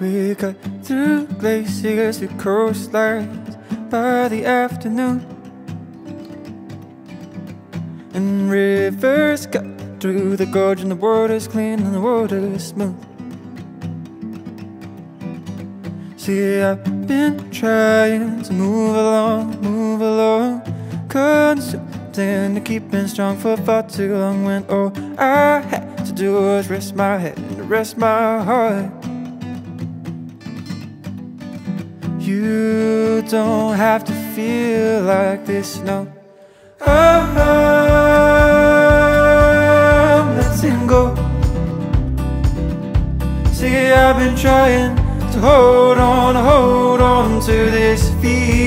We cut through glaciers to coastlines by the afternoon. And rivers cut through the gorge, and the water's clean and the water's smooth. See, I've been trying to move along, move along, consumed keep keeping strong for far too long. When all I had to do was rest my head and rest my heart. You don't have to feel like this, no. Oh, I'm letting go. See, I've been trying to hold on, hold on to this along.